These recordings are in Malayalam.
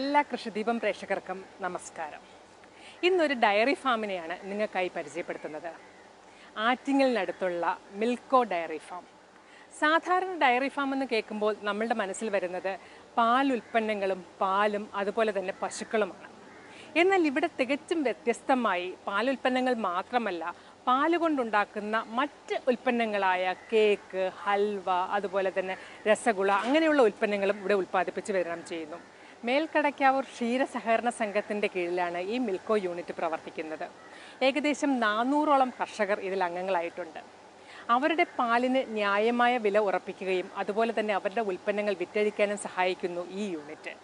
എല്ലാ കൃഷിദീപം പ്രേക്ഷകർക്കും നമസ്കാരം. ഇന്നൊരു ഡയറി ഫാമിനെയാണ് നിങ്ങൾക്കായി പരിചയപ്പെടുത്തുന്നത്. ആറ്റിങ്ങലിനടുത്തുള്ള മിൽക്കോ ഡയറി ഫാം. സാധാരണ ഡയറി ഫാം എന്ന് കേൾക്കുമ്പോൾ നമ്മളുടെ മനസ്സിൽ വരുന്നത് പാൽ ഉൽപ്പന്നങ്ങളും പാലും അതുപോലെ തന്നെ പശുക്കളുമാണ്. എന്നാൽ ഇവിടെ തികച്ചും വ്യത്യസ്തമായി പാലുൽപ്പന്നങ്ങൾ മാത്രമല്ല പാൽ കൊണ്ടുണ്ടാക്കുന്ന മറ്റ് ഉൽപ്പന്നങ്ങളായ കേക്ക് ഹൽവ അതുപോലെ തന്നെ രസഗുള അങ്ങനെയുള്ള ഉൽപ്പന്നങ്ങളും ഇവിടെ ഉൽപ്പാദിപ്പിച്ച് വിതരണം ചെയ്യുന്നു. മേൽക്കടയ്ക്കാവൂർ ക്ഷീര സഹകരണ സംഘത്തിന്റെ കീഴിലാണ് ഈ മിൽക്കോ യൂണിറ്റ് പ്രവർത്തിക്കുന്നത്. ഏകദേശം നാനൂറോളം കർഷകർ ഇതിൽ അംഗങ്ങളായിട്ടുണ്ട്. അവരുടെ പാലിന് ന്യായമായ വില ഉറപ്പിക്കുകയും അതുപോലെ തന്നെ അവരുടെ ഉൽപ്പന്നങ്ങൾ വിറ്റഴിക്കാനും സഹായിക്കുന്നു ഈ യൂണിറ്റ്.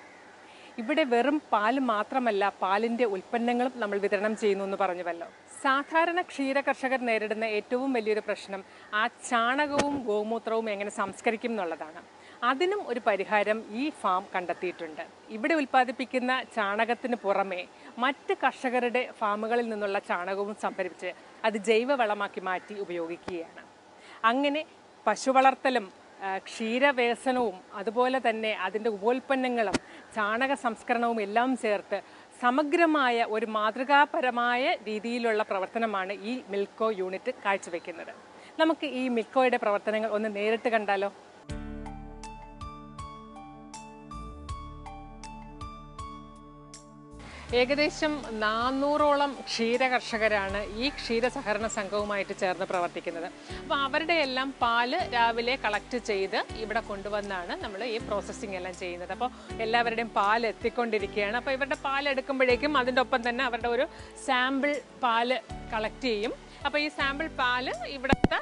ഇവിടെ വെറും പാൽ മാത്രമല്ല പാലിന്റെ ഉൽപ്പന്നങ്ങളും നമ്മൾ വിതരണം ചെയ്യുന്നു എന്ന് പറഞ്ഞുവല്ലോ. സാധാരണ ക്ഷീര കർഷകർ നേരിടുന്ന ഏറ്റവും വലിയൊരു പ്രശ്നം ആ ചാണകവും ഗോമൂത്രവും എങ്ങനെ സംസ്കരിക്കും എന്നുള്ളതാണ്. അതിനും ഒരു പരിഹാരം ഈ ഫാം കണ്ടെത്തിയിട്ടുണ്ട്. ഇവിടെ ഉൽപ്പാദിപ്പിക്കുന്ന ചാണകത്തിന് പുറമെ മറ്റ് കർഷകരുടെ ഫാമുകളിൽ നിന്നുള്ള ചാണകവും സംഭരിച്ച് അത് ജൈവവളമാക്കി മാറ്റി ഉപയോഗിക്കുകയാണ്. അങ്ങനെ പശു വളർത്തലും ക്ഷീരവേസനവും അതുപോലെ തന്നെ അതിന്റെ ഉപോൽപ്പന്നങ്ങളും ചാണക സംസ്കരണവും എല്ലാം ചേർത്ത് സമഗ്രമായ ഒരു മാതൃകാപരമായ രീതിയിലുള്ള പ്രവർത്തനമാണ് ഈ മിൽക്കോ യൂണിറ്റ് കാഴ്ചവെക്കുന്നത്. നമുക്ക് ഈ മിൽക്കോയുടെ പ്രവർത്തനങ്ങൾ ഒന്ന് നേരിട്ട് കണ്ടാലോ? ഏകദേശം നാനൂറോളം ക്ഷീര കർഷകരാണ് ഈ ക്ഷീര സഹകരണ സംഘവുമായിട്ട് ചേർന്ന് പ്രവർത്തിക്കുന്നത്. അപ്പോൾ അവരുടെ എല്ലാം പാൽ രാവിലെ കളക്ട് ചെയ്ത് ഇവിടെ കൊണ്ടുവന്നാണ് നമ്മൾ ഈ പ്രോസസ്സിംഗ് എല്ലാം ചെയ്യുന്നത്. അപ്പോൾ എല്ലാവരുടെയും പാൽ എത്തിക്കൊണ്ടിരിക്കുകയാണ്. അപ്പോൾ ഇവരുടെ പാൽ എടുക്കുമ്പോഴേക്കും അതിന്റെ ഒപ്പം തന്നെ അവരുടെ ഒരു സാമ്പിൾ പാൽ കളക്ട് ചെയ്യും. അപ്പോൾ ഈ സാമ്പിൾ പാൽ ഇവിടുത്തെ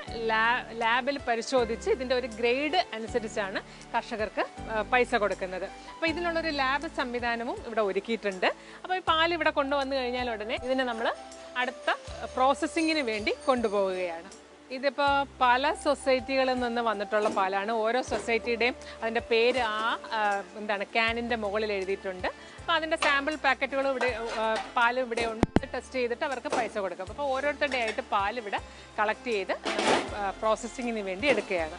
ലാബിൽ പരിശോധിച്ച് ഇതിന്റെ ഒരു ഗ്രേഡ് അനുസരിച്ചാണ് കർഷകർക്ക് പൈസ കൊടുക്കുന്നത്. അപ്പോൾ ഇതിനുള്ളൊരു ലാബ് സംവിധാനവും ഇവിടെ ഒരുക്കിയിട്ടുണ്ട്. അപ്പോൾ ഈ പാൽ ഇവിടെ കൊണ്ടുവന്നു കഴിഞ്ഞാൽ ഉടനെ ഇതിനെ നമ്മൾ അടുത്ത പ്രോസസ്സിങ്ങിന് വേണ്ടി കൊണ്ടുപോവുകയാണ്. ഇതിപ്പോൾ പല സൊസൈറ്റികളിൽ നിന്ന് വന്നിട്ടുള്ള പാലാണ്. ഓരോ സൊസൈറ്റിയുടെയും അതിന്റെ പേര് ആ, എന്താണ് ക്യാനിന്റെ മുകളിൽ എഴുതിയിട്ടുണ്ട്. അപ്പോൾ അതിന്റെ സാമ്പിൾ പാക്കറ്റുകൾ ഇവിടെ പാൽ ഇവിടെ ഉണ്ട്. ടെസ്റ്റ് ചെയ്തിട്ട് അവർക്ക് പൈസ കൊടുക്കും. അപ്പോൾ ഓരോരുത്തരുടെ ആയിട്ട് പാൽ ഇവിടെ കളക്ട് ചെയ്ത് നമ്മൾ പ്രോസസ്സിങ്ങിന് വേണ്ടി എടുക്കുകയാണ്.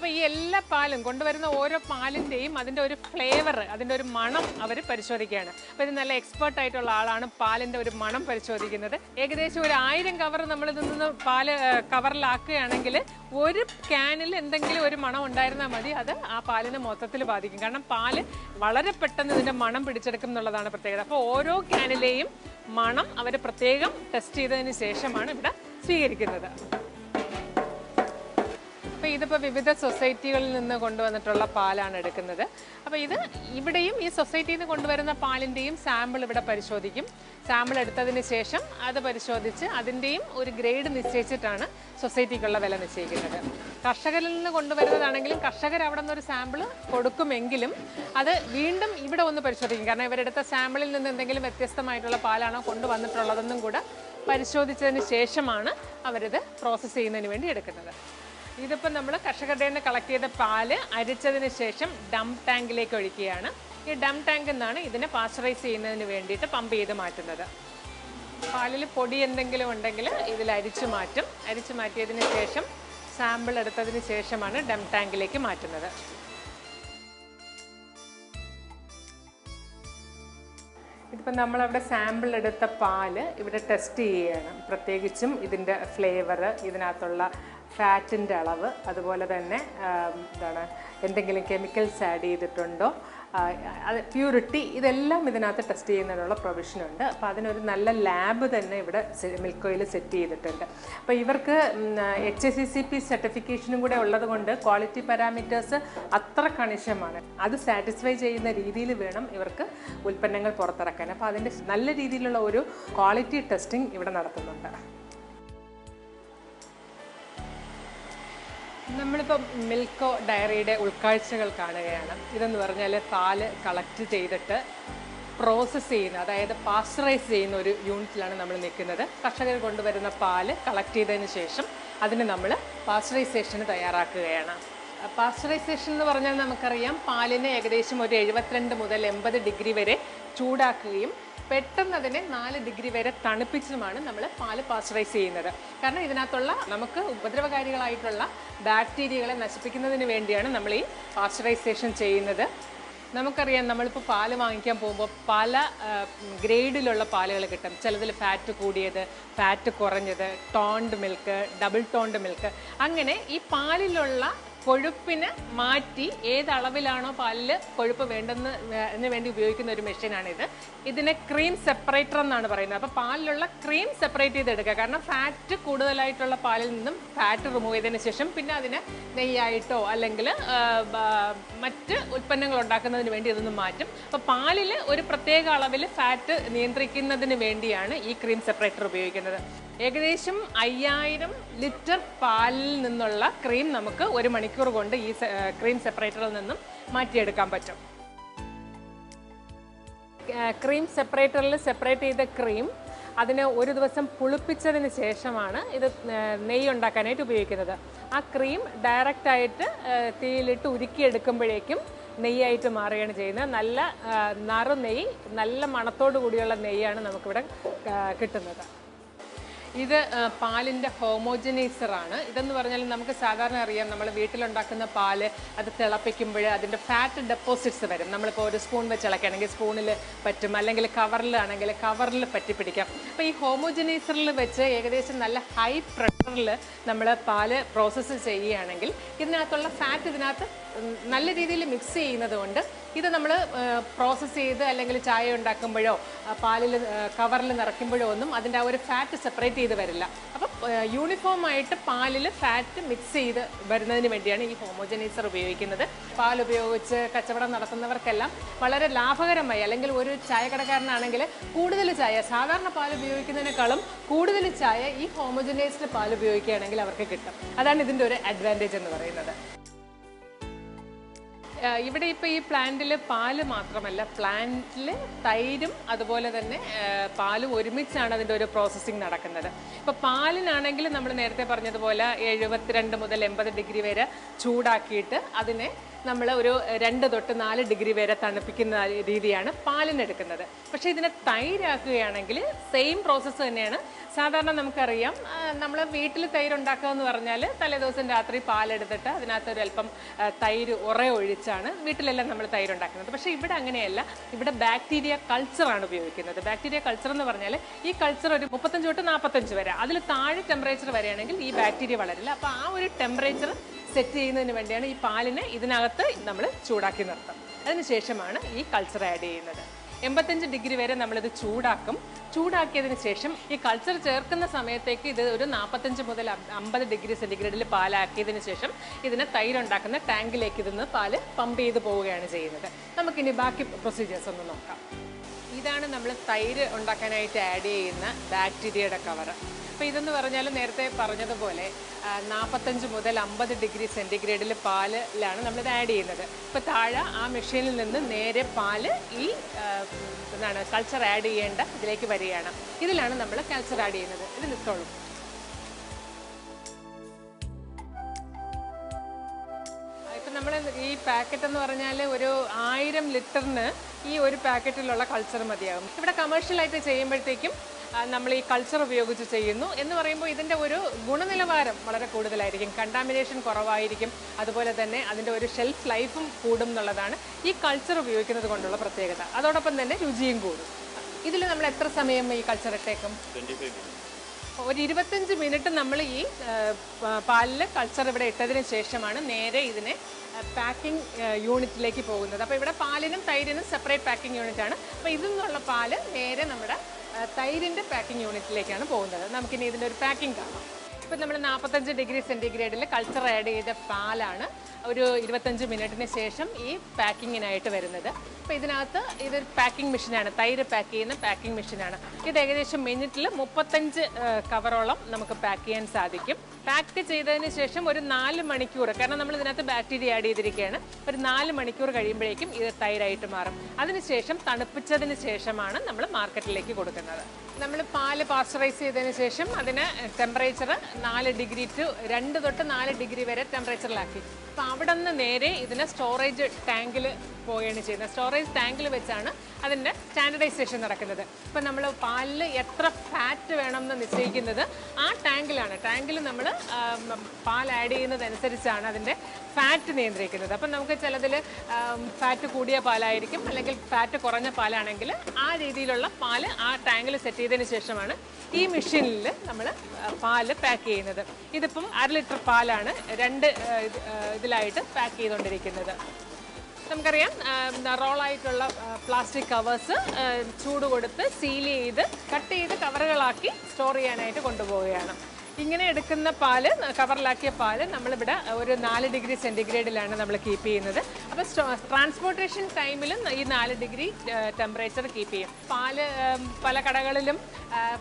അപ്പോൾ ഈ എല്ലാ പാലും കൊണ്ടുവരുന്ന ഓരോ പാലിന്റെയും അതിന്റെ ഒരു ഫ്ലേവർ അതിന്റെ ഒരു മണം അവർ പരിശോധിക്കുകയാണ്. അപ്പോൾ ഇത് നല്ല എക്സ്പേർട്ട് ആയിട്ടുള്ള ആളാണ് പാലിന്റെ ഒരു മണം പരിശോധിക്കുന്നത്. ഏകദേശം ഒരു ആയിരം കവർ നമ്മൾ ഇതിൽ നിന്ന് പാൽ കവറിലാക്കുകയാണെങ്കിൽ ഒരു ക്യാനിൽ എന്തെങ്കിലും ഒരു മണം ഉണ്ടായിരുന്നാൽ മതി. അത് ആ പാലിനെ മൊത്തത്തിൽ ബാധിക്കും. കാരണം പാൽ വളരെ പെട്ടെന്ന് ഇതിന്റെ മണം പിടിച്ചെടുക്കും എന്നുള്ളതാണ് പ്രത്യേകത. അപ്പോൾ ഓരോ ക്യാനിലെയും മണം അവർ പ്രത്യേകം ടെസ്റ്റ് ചെയ്തതിന് ശേഷമാണ് ഇവിടെ സ്വീകരിക്കുന്നത്. അപ്പോൾ ഇതിപ്പോൾ വിവിധ സൊസൈറ്റികളിൽ നിന്ന് കൊണ്ടുവന്നിട്ടുള്ള പാലാണ് എടുക്കുന്നത്. അപ്പോൾ ഇത് ഇവിടെയും ഈ സൊസൈറ്റിയിൽ നിന്ന് കൊണ്ടുവരുന്ന പാലിന്റെയും സാമ്പിൾ ഇവിടെ പരിശോധിക്കും. സാമ്പിൾ എടുത്തതിന് ശേഷം അത് പരിശോധിച്ച് അതിന്റെയും ഒരു ഗ്രേഡ് നിശ്ചയിച്ചിട്ടാണ് സൊസൈറ്റിക്കുള്ള വില നിശ്ചയിക്കുന്നത്. കർഷകരിൽ നിന്ന് കൊണ്ടുവരുന്നതാണെങ്കിലും കർഷകർ അവിടെ നിന്നൊരു സാമ്പിൾ കൊടുക്കുമെങ്കിലും അത് വീണ്ടും ഇവിടെ ഒന്ന് പരിശോധിക്കും. കാരണം ഇവരെടുത്ത സാമ്പിളിൽ നിന്ന് എന്തെങ്കിലും വ്യത്യസ്തമായിട്ടുള്ള പാലാണോ കൊണ്ടുവന്നിട്ടുള്ളതെന്നും കൂടെ പരിശോധിച്ചതിന് ശേഷമാണ് അവരിത് പ്രോസസ്സ് ചെയ്യുന്നതിന് വേണ്ടി എടുക്കുന്നത്. ഇതിപ്പോൾ നമ്മൾ കർഷകരുടെ നിന്ന് കളക്ട് ചെയ്ത പാൽ അരിച്ചതിന് ശേഷം ഡം ടാങ്കിലേക്ക് ഒഴിക്കുകയാണ്. ഈ ഡം ടാങ്ക് നിന്നാണ് ഇതിനെ പാസ്ചറൈസ് ചെയ്യുന്നതിന് വേണ്ടിയിട്ട് പമ്പ് ചെയ്ത് മാറ്റുന്നത്. പാലിൽ പൊടി എന്തെങ്കിലും ഉണ്ടെങ്കിൽ ഇതിൽ അരിച്ചു മാറ്റും. അരിച്ചു മാറ്റിയതിന് ശേഷം സാമ്പിൾ എടുത്തതിന് ശേഷമാണ് ഡം ടാങ്കിലേക്ക് മാറ്റുന്നത്. ഇതിപ്പോൾ നമ്മളവിടെ സാമ്പിൾ എടുത്ത പാൽ ഇവിടെ ടെസ്റ്റ് ചെയ്യുകയാണ്. പ്രത്യേകിച്ചും ഇതിന്റെ ഫ്ലേവർ ഇതിനകത്തുള്ള ഫാറ്റിന്റെ അളവ് അതുപോലെ തന്നെ എന്താണ് എന്തെങ്കിലും കെമിക്കൽസ് ആഡ് ചെയ്തിട്ടുണ്ടോ അത് പ്യൂരിറ്റി ഇതെല്ലാം ഇതിനകത്ത് ടെസ്റ്റ് ചെയ്യുന്നതിനുള്ള പ്രൊവിഷനുണ്ട് അപ്പോൾ അതിനൊരു നല്ല ലാബ് തന്നെ ഇവിടെ മിൽക്ക് മിൽക്കോയിൽ സെറ്റ് ചെയ്തിട്ടുണ്ട്. അപ്പോൾ ഇവർക്ക് H S C C P സർട്ടിഫിക്കേഷനും കൂടെ ഉള്ളതുകൊണ്ട് ക്വാളിറ്റി പാരാമീറ്റേഴ്സ് അത്ര കണിശമാണ്. അത് സാറ്റിസ്ഫൈ ചെയ്യുന്ന രീതിയിൽ വേണം ഇവർക്ക് ഉൽപ്പന്നങ്ങൾ പുറത്തിറക്കാൻ. അപ്പോൾ അതിന്റെ നല്ല രീതിയിലുള്ള ഒരു ക്വാളിറ്റി ടെസ്റ്റിംഗ് ഇവിടെ നടത്തുന്നുണ്ട്. നമ്മളിപ്പോൾ മിൽക്കോ ഡയറിയുടെ ഉൾക്കാഴ്ചകൾ കാണുകയാണ്. ഇതെന്ന് പറഞ്ഞാൽ പാൽ കളക്ട് ചെയ്തിട്ട് പ്രോസസ്സ് ചെയ്യുന്ന അതായത് പാസ്ചറൈസ് ചെയ്യുന്ന ഒരു യൂണിറ്റിലാണ് നമ്മൾ നിൽക്കുന്നത്. കർഷകർ കൊണ്ടുവരുന്ന പാൽ കളക്ട് ചെയ്തതിന് ശേഷം അതിനെ നമ്മൾ പാസ്ചറൈസേഷന് തയ്യാറാക്കുകയാണ്. പാസ്ചറൈസേഷൻ എന്ന് പറഞ്ഞാൽ നമുക്കറിയാം പാലിനെ ഏകദേശം ഒരു എഴുപത്തിരണ്ട് മുതൽ എൺപത് ഡിഗ്രി വരെ ചൂടാക്കുകയും പെട്ടെന്ന് അതിനെ നാല് ഡിഗ്രി വരെ തണുപ്പിച്ചുമാണ് നമ്മൾ പാൽ പാസ്ചറൈസ് ചെയ്യുന്നത്. കാരണം ഇതിനകത്തുള്ള നമുക്ക് ഉപദ്രവകാരികളായിട്ടുള്ള ബാക്ടീരിയകളെ നശിപ്പിക്കുന്നതിന് വേണ്ടിയാണ് നമ്മൾ ഈ പാസ്ചറൈസേഷൻ ചെയ്യുന്നത്. നമുക്കറിയാം നമ്മളിപ്പോൾ പാൽ വാങ്ങിക്കാൻ പോകുമ്പോൾ പല ഗ്രേഡിലുള്ള പാലുകൾ കിട്ടും. ചിലതിൽ ഫാറ്റ് കൂടിയത് ഫാറ്റ് കുറഞ്ഞത് toned milk double toned milk അങ്ങനെ ഈ പാലിലുള്ള കൊഴുപ്പിന് മാറ്റി ഏത് അളവിലാണോ പാലിൽ കൊഴുപ്പ് വേണ്ടെന്ന് വേണ്ടി ഉപയോഗിക്കുന്ന ഒരു മെഷീനാണിത്. ഇതിനെ ക്രീം സെപ്പറേറ്റർ എന്നാണ് പറയുന്നത്. അപ്പോൾ പാലിലുള്ള ക്രീം സെപ്പറേറ്റ് ചെയ്തെടുക്കുക. കാരണം ഫാറ്റ് കൂടുതലായിട്ടുള്ള പാലിൽ നിന്നും ഫാറ്റ് റിമൂവ് ചെയ്തതിന് ശേഷം പിന്നെ അതിനെ നെയ്യായിട്ടോ അല്ലെങ്കിൽ മറ്റ് ഉൽപ്പന്നങ്ങൾ ഉണ്ടാക്കുന്നതിന് വേണ്ടി ഇതൊന്ന് മാറ്റും. അപ്പോൾ പാലിൽ ഒരു പ്രത്യേക അളവിൽ ഫാറ്റ് നിയന്ത്രിക്കുന്നതിന് വേണ്ടിയാണ് ഈ ക്രീം സെപ്പറേറ്റർ ഉപയോഗിക്കുന്നത്. ഏകദേശം അയ്യായിരം ലിറ്റർ പാലിൽ നിന്നുള്ള ക്രീം നമുക്ക് ഒരു മണിക്കൂർ കൊണ്ട് ഈ ക്രീം സെപ്പറേറ്ററിൽ നിന്നും മാറ്റിയെടുക്കാൻ പറ്റും. ക്രീം സെപ്പറേറ്ററിൽ സെപ്പറേറ്റ് ചെയ്ത ക്രീം അതിനെ ഒരു ദിവസം പുളിപ്പിച്ചതിന് ശേഷമാണ് ഇത് നെയ്യ് ഉണ്ടാക്കാനായിട്ട് ഉപയോഗിക്കുന്നത്. ആ ക്രീം ഡയറക്റ്റായിട്ട് തീയിലിട്ട് ഉരുക്കിയെടുക്കുമ്പോഴേക്കും നെയ്യായിട്ട് മാറുകയാണ് ചെയ്യുന്നത്. നല്ല നറു നെയ്യ് നല്ല മണത്തോടു കൂടിയുള്ള നെയ്യാണ് നമുക്കിവിടെ കിട്ടുന്നത്. ഇത് പാലിന്റെ ഹോമോജനൈസറാണ്. ഇതെന്ന് പറഞ്ഞാൽ നമുക്ക് സാധാരണ അറിയാം നമ്മൾ വീട്ടിലുണ്ടാക്കുന്ന പാൽ അത് തിളപ്പിക്കുമ്പോൾ അതിന്റെ ഫാറ്റ് ഡെപ്പോസിറ്റ്സ് വരും. നമ്മളിപ്പോൾ ഒരു സ്പൂൺ വെച്ച് ഇളക്കുകയാണെങ്കിൽ സ്പൂണിൽ പറ്റും അല്ലെങ്കിൽ കവറിലാണെങ്കിൽ കവറിൽ പറ്റി പിടിക്കാം. അപ്പോൾ ഈ ഹോമോജനൈസറിൽ വെച്ച് ഏകദേശം നല്ല ഹൈ പ്രഷറിൽ നമ്മൾ പാൽ പ്രോസസ്സ് ചെയ്യുകയാണെങ്കിൽ ഇതിനകത്തുള്ള ഫാറ്റ് ഇതിനകത്ത് നല്ല രീതിയിൽ മിക്സ് ചെയ്യുന്നത് കൊണ്ട് ഇത് നമ്മൾ പ്രോസസ്സ് ചെയ്ത് അല്ലെങ്കിൽ ചായ ഉണ്ടാക്കുമ്പോഴോ പാലിൽ കവറിൽ നിറയ്ക്കുമ്പോഴോ ഒന്നും അതിന്റെ ആ ഒരു ഫാറ്റ് സെപ്പറേറ്റ് ചെയ്ത് വരില്ല. അപ്പം യൂണിഫോം ആയിട്ട് പാലിൽ ഫാറ്റ് മിക്സ് ചെയ്ത് വരുന്നതിന് വേണ്ടിയാണ് ഈ ഹോമോജനൈസർ ഉപയോഗിക്കുന്നത്. പാൽ ഉപയോഗിച്ച് കച്ചവടം നടത്തുന്നവർക്കെല്ലാം വളരെ ലാഭകരമായി അല്ലെങ്കിൽ ഒരു ചായ കടക്കാരനാണെങ്കിൽ കൂടുതൽ ചായ സാധാരണ പാൽ ഉപയോഗിക്കുന്നതിനേക്കാളും കൂടുതൽ ചായ ഈ ഹോമോജനൈസ്ഡ് പാൽ ഉപയോഗിക്കുകയാണെങ്കിൽ അവർക്ക് കിട്ടും. അതാണ് ഇതിന്റെ ഒരു അഡ്വാന്റേജ് എന്ന് പറയുന്നത്. ഇവിടെ ഇപ്പോൾ ഈ പ്ലാന്റിൽ പാൽ മാത്രമല്ല പ്ലാന്റിൽ തൈരും അതുപോലെ തന്നെ പാലും ഒരുമിച്ചാണ് അതിന്റെ ഒരു പ്രോസസ്സിങ് നടക്കുന്നത്. ഇപ്പോൾ പാലിനാണെങ്കിൽ നമ്മൾ നേരത്തെ പറഞ്ഞതുപോലെ എഴുപത്തിരണ്ട് മുതൽ എൺപത് ഡിഗ്രി വരെ ചൂടാക്കിയിട്ട് അതിനെ നമ്മൾ ഒരു രണ്ട് തൊട്ട് നാല് ഡിഗ്രി വരെ തണുപ്പിക്കുന്ന രീതിയാണ് പാലിനെടുക്കുന്നത്. പക്ഷേ ഇതിനെ തൈരാക്കുകയാണെങ്കിൽ സെയിം പ്രോസസ്സ് തന്നെയാണ്. സാധാരണ നമുക്കറിയാം നമ്മൾ വീട്ടിൽ തൈരുണ്ടാക്കുക എന്ന് പറഞ്ഞാൽ തലേദിവസം രാത്രി പാലെടുത്തിട്ട് അതിനകത്ത് ഒരു അല്പം തൈര് ഉറ ഒഴിച്ചാണ് വീട്ടിലെല്ലാം നമ്മൾ തൈരുണ്ടാക്കുന്നത്. പക്ഷേ ഇവിടെ അങ്ങനെയല്ല. ഇവിടെ ബാക്ടീരിയ കൾച്ചറാണ് ഉപയോഗിക്കുന്നത്. ബാക്ടീരിയ കൾച്ചർ എന്ന് പറഞ്ഞാൽ ഈ കൾച്ചർ ഒരു മുപ്പത്തഞ്ച് തൊട്ട് നാൽപ്പത്തഞ്ച് വരെ. അതിൽ താഴെ ടെമ്പറേച്ചർ വരെയാണെങ്കിൽ ഈ ബാക്ടീരിയ വളരില്ല. അപ്പോൾ ആ ഒരു ടെമ്പറേച്ചർ സെറ്റ് ചെയ്യുന്നതിന് വേണ്ടിയാണ് ഈ പാലിനെ ഇതിനകത്ത് നമ്മൾ ചൂടാക്കി നിർത്തും. അതിനുശേഷമാണ് ഈ കൾച്ചർ ആഡ് ചെയ്യുന്നത്. എൺപത്തഞ്ച് ഡിഗ്രി വരെ നമ്മളിത് ചൂടാക്കും. ചൂടാക്കിയതിന് ശേഷം ഈ കൾച്ചർ ചേർക്കുന്ന സമയത്തേക്ക് ഇത് ഒരു നാൽപ്പത്തഞ്ച് മുതൽ അമ്പത് ഡിഗ്രി സെന്റിഗ്രേഡിൽ പാലാക്കിയതിന് ശേഷം ഇതിനെ തൈരുണ്ടാക്കുന്ന ടാങ്കിലേക്ക് ഇതിന്ന് പാൽ പമ്പ് ചെയ്ത് പോവുകയാണ് ചെയ്യുന്നത്. നമുക്കിനി ബാക്കി പ്രൊസീജിയേഴ്സ് ഒന്ന് നോക്കാം. ഇതാണ് നമ്മൾ തൈര് ഉണ്ടാക്കാനായിട്ട് ആഡ് ചെയ്യുന്ന ബാക്ടീരിയയുടെ കവർ അപ്പോൾ ഇതെന്ന് പറഞ്ഞാൽ നേരത്തെ പറഞ്ഞതുപോലെ നാൽപ്പത്തഞ്ച് മുതൽ അമ്പത് ഡിഗ്രി സെന്റിഗ്രേഡിൽ പാലിലാണ് നമ്മളിത് ആഡ് ചെയ്യുന്നത്. ഇപ്പോൾ താഴെ ആ മെഷീനിൽ നിന്ന് നേരെ പാൽ ഈ എന്താണ് കൾച്ചർ ആഡ് ചെയ്യേണ്ട ഇതിലേക്ക് വരികയാണ്. ഇതിലാണ് നമ്മൾ കൾച്ചർ ആഡ് ചെയ്യുന്നത്. ഇത് നിൽത്തോളും ഇപ്പൊ നമ്മൾ ഈ പാക്കറ്റ് എന്ന് പറഞ്ഞാൽ ഒരു ആയിരം ലിറ്ററിന് ഈ ഒരു പാക്കറ്റിലുള്ള കൾച്ചർ മതിയാകും. ഇവിടെ കമേഴ്ഷ്യലായിട്ട് ചെയ്യുമ്പോഴത്തേക്കും നമ്മൾ ഈ കൾച്ചർ ഉപയോഗിച്ച് ചെയ്യുന്നു എന്ന് പറയുമ്പോൾ ഇതിന്റെ ഒരു ഗുണനിലവാരം വളരെ കൂടുതലായിരിക്കും. കണ്ടാമിനേഷൻ കുറവായിരിക്കും. അതുപോലെ തന്നെ അതിന്റെ ഒരു ഷെൽഫ് ലൈഫും കൂടും എന്നുള്ളതാണ് ഈ കൾച്ചർ ഉപയോഗിക്കുന്നത് കൊണ്ടുള്ള പ്രത്യേകത. അതോടൊപ്പം തന്നെ രുചിയും കൂടും. ഇതിൽ നമ്മൾ എത്ര സമയം ഈ കൾച്ചർ ഇട്ടേക്കും? ഒരു ഇരുപത്തഞ്ച് മിനിറ്റ് നമ്മൾ ഈ പാലിൽ കൾച്ചർ ഇവിടെ ഇട്ടതിന് ശേഷമാണ് നേരെ ഇതിനെ പാക്കിംഗ് യൂണിറ്റിലേക്ക് പോകുന്നത്. അപ്പോൾ ഇവിടെ പാലിനും തൈരിനും സെപ്പറേറ്റ് പാക്കിംഗ് യൂണിറ്റ് ആണ്. അപ്പോൾ ഇതിൽ നിന്നുള്ള പാൽ നേരെ നമ്മുടെ തൈരിന്റെ പാക്കിംഗ് യൂണിറ്റിലേക്കാണ് പോകുന്നത്. നമുക്കിനി ഇതിന്റെ ഒരു പാക്കിംഗ് കാണാം. ഇപ്പം നമ്മൾ നാൽപ്പത്തഞ്ച് ഡിഗ്രി സെന്റിഗ്രേഡിൽ കൾച്ചർ ആഡ് ചെയ്ത പാലാണ് ഒരു ഇരുപത്തഞ്ച് മിനിറ്റിന് ശേഷം ഈ പാക്കിങ്ങിനായിട്ട് വരുന്നത്. അപ്പോൾ ഇതിനകത്ത് ഇതൊരു പാക്കിംഗ് മെഷീനാണ് തൈര് പാക്ക് ചെയ്യുന്ന പാക്കിംഗ് മെഷീനാണ് ഇത് ഏകദേശം മിനിറ്റിൽ മുപ്പത്തഞ്ച് കവറോളം നമുക്ക് പാക്ക് ചെയ്യാൻ സാധിക്കും. പാക്ക് ചെയ്തതിന് ശേഷം ഒരു നാല് മണിക്കൂർ കാരണം നമ്മൾ ഇതിനകത്ത് ബാക്ടീരിയ ആഡ് ചെയ്തിരിക്കുകയാണ്. ഒരു നാല് മണിക്കൂർ കഴിയുമ്പോഴേക്കും ഇത് തൈരായിട്ട് മാറും. അതിനുശേഷം തണുപ്പിച്ചതിന് ശേഷമാണ് നമ്മൾ മാർക്കറ്റിലേക്ക് കൊടുക്കുന്നത്. നമ്മൾ പാൽ പാസ്ചറൈസ് ചെയ്തതിന് ശേഷം അതിന് ടെമ്പറേച്ചർ നാല് ഡിഗ്രി ടു രണ്ട് തൊട്ട് നാല് ഡിഗ്രി വരെ ടെമ്പറേച്ചറിലാക്കി അപ്പോൾ അവിടെ നിന്ന് നേരെ ഇതിനെ സ്റ്റോറേജ് ടാങ്കിൽ പോവുകയാണ് ചെയ്യുന്നത്. സ്റ്റോറേജ് ടാങ്കിൽ വെച്ചാണ് അതിന്റെ സ്റ്റാൻഡർഡൈസേഷൻ നടക്കുന്നത്. ഇപ്പം നമ്മൾ പാലിൽ എത്ര ഫാറ്റ് വേണമെന്ന് നിശ്ചയിക്കുന്നത് ആ ടാങ്കിലാണ് ടാങ്കിൽ നമ്മൾ പാൽ ആഡ് ചെയ്യുന്നതനുസരിച്ചാണ് അതിന്റെ ഫാറ്റ് നിയന്ത്രിക്കുന്നത്. അപ്പം നമുക്ക് ചിലതിൽ ഫാറ്റ് കൂടിയ പാലായിരിക്കും അല്ലെങ്കിൽ ഫാറ്റ് കുറഞ്ഞ പാലാണെങ്കിൽ ആ രീതിയിലുള്ള പാൽ ആ ടാങ്കിൽ സെറ്റ് ചെയ്തതിന് ശേഷമാണ് ഈ മെഷീനിൽ നമ്മൾ പാൽ പാക്ക് ചെയ്യുന്നത്. ഇതിപ്പം അര ലിറ്റർ പാലാണ് രണ്ട് ഇതിലായിട്ട് പാക്ക് ചെയ്തുകൊണ്ടിരിക്കുന്നത് നമുക്കറിയാം റോളായിട്ടുള്ള പ്ലാസ്റ്റിക് കവേഴ്സ് ചൂട് കൊടുത്ത് സീൽ ചെയ്ത് കട്ട് ചെയ്ത് കവറുകളാക്കി സ്റ്റോർ ചെയ്യാനായിട്ട് കൊണ്ടുപോവുകയാണ്. ഇങ്ങനെ എടുക്കുന്ന പാൽ കവറിലാക്കിയ പാൽ നമ്മളിവിടെ ഒരു നാല് ഡിഗ്രി സെന്റിഗ്രേഡിലാണ് നമ്മൾ കീപ്പ് ചെയ്യുന്നത്. അപ്പോൾ ട്രാൻസ്പോർട്ടേഷൻ ടൈമിലും ഈ നാല് ഡിഗ്രി ടെമ്പറേച്ചർ കീപ്പ് ചെയ്യും. പാൽ പല കടകളിലും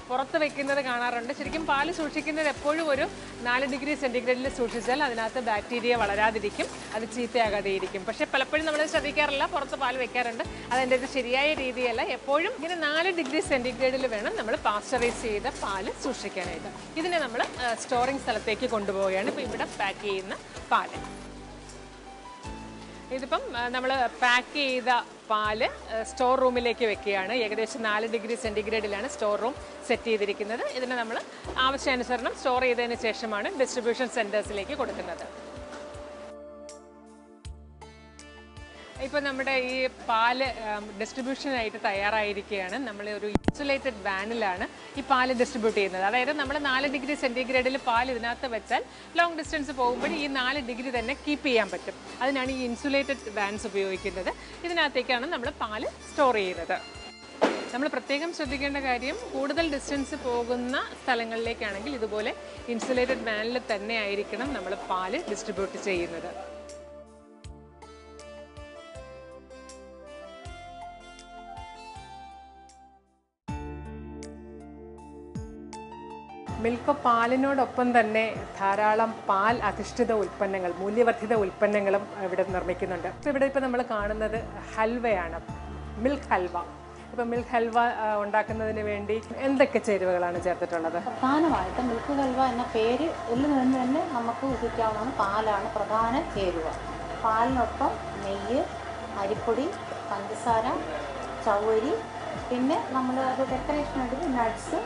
പുറത്ത് വെക്കുന്നത് കാണാറുണ്ട്. ശരിക്കും പാൽ സൂക്ഷിക്കുന്നത് എപ്പോഴും ഒരു നാല് ഡിഗ്രി സെന്റിഗ്രേഡിൽ സൂക്ഷിച്ചാൽ അതിനകത്ത് ബാക്ടീരിയ വളരാതിരിക്കും. അത് ചീത്തയാകാതെ ഇരിക്കും പക്ഷെ പലപ്പോഴും നമ്മൾ ശ്രദ്ധിക്കാറില്ല. പുറത്ത് പാൽ വെക്കാറുണ്ട്. അതെന്റെ ഒരു ശരിയായ രീതിയല്ല. എപ്പോഴും ഇങ്ങനെ നാല് ഡിഗ്രി സെന്റിഗ്രേഡിൽ വേണം നമ്മൾ പാസ്ചറൈസ് ചെയ്ത പാൽ സൂക്ഷിക്കാനായിട്ട്. ഇതിനെ നമ്മൾ സ്റ്റോറിംഗ് സ്ഥലത്തേക്ക് കൊണ്ടുപോവുകയാണ്. ഇപ്പോൾ ഇവിടെ പാക്ക് ചെയ്യുന്ന പാൽ. ഇതിപ്പം നമ്മൾ പാക്ക് ചെയ്ത പാൽ സ്റ്റോർ റൂമിലേക്ക് വെക്കുകയാണ്. ഏകദേശം നാല് ഡിഗ്രി സെന്റിഗ്രേഡിലാണ് സ്റ്റോർ റൂം സെറ്റ് ചെയ്തിരിക്കുന്നത്. ഇതിനെ നമ്മൾ ആവശ്യാനുസരണം സ്റ്റോർ ചെയ്തതിന് ശേഷമാണ് ഡിസ്ട്രിബ്യൂഷൻ സെന്റേഴ്സിലേക്ക് കൊടുക്കുന്നത്. ഇപ്പോൾ നമ്മുടെ ഈ പാൽ ഡിസ്ട്രിബ്യൂഷനായിട്ട് തയ്യാറായിരിക്കുകയാണ്. നമ്മൾ ഒരു ഇൻസുലേറ്റഡ് വാനിലാണ് ഈ പാൽ ഡിസ്ട്രിബ്യൂട്ട് ചെയ്യുന്നത്. അതായത് നമ്മൾ നാല് ഡിഗ്രി സെന്റിഗ്രേഡിൽ പാൽ ഇതിനകത്ത് വെച്ചാൽ ലോങ് ഡിസ്റ്റൻസ് പോകുമ്പോൾ ഈ നാല് ഡിഗ്രി തന്നെ കീപ്പ് ചെയ്യാൻ പറ്റും. അതിനാണ് ഈ ഇൻസുലേറ്റഡ് വാൻസ് ഉപയോഗിക്കുന്നത്. ഇതിനകത്തേക്കാണ് നമ്മൾ പാൽ സ്റ്റോർ ചെയ്യുന്നത്. നമ്മൾ പ്രത്യേകം ശ്രദ്ധിക്കേണ്ട കാര്യം കൂടുതൽ ഡിസ്റ്റൻസ് പോകുന്ന സ്ഥലങ്ങളിലേക്കാണെങ്കിൽ ഇതുപോലെ ഇൻസുലേറ്റഡ് വാനിൽ തന്നെ ആയിരിക്കണം നമ്മൾ പാൽ ഡിസ്ട്രിബ്യൂട്ട് ചെയ്യുന്നത്. മിൽക്ക് പാലിനോടൊപ്പം തന്നെ ധാരാളം പാൽ അധിഷ്ഠിത ഉൽപ്പന്നങ്ങൾ മൂല്യവർദ്ധിത ഉൽപ്പന്നങ്ങളും ഇവിടെ നിർമ്മിക്കുന്നുണ്ട്. ഇവിടെ ഇപ്പോൾ നമ്മൾ കാണുന്നത് ഹൽവയാണ്. മിൽക്ക് ഹൽവ. ഇപ്പോൾ മിൽക്ക് ഹൽവ ഉണ്ടാക്കുന്നതിന് വേണ്ടി എന്തൊക്കെ ചേരുവകളാണ് ചേർത്തിട്ടുള്ളത്? പ്രധാനമായിട്ടും മിൽക്ക് ഹൽവ എന്ന പേര് നിന്ന് തന്നെ നമുക്ക് ഉദിക്കാവുന്നതാണ് പാലാണ് പ്രധാന ചേരുവ. പാലിനൊപ്പം നെയ്യ് അരിപ്പൊടി പഞ്ചസാര ചവരി പിന്നെ നമ്മൾ അത് ഡെക്കറേഷൻ ആയിട്ട് നട്ട്സ്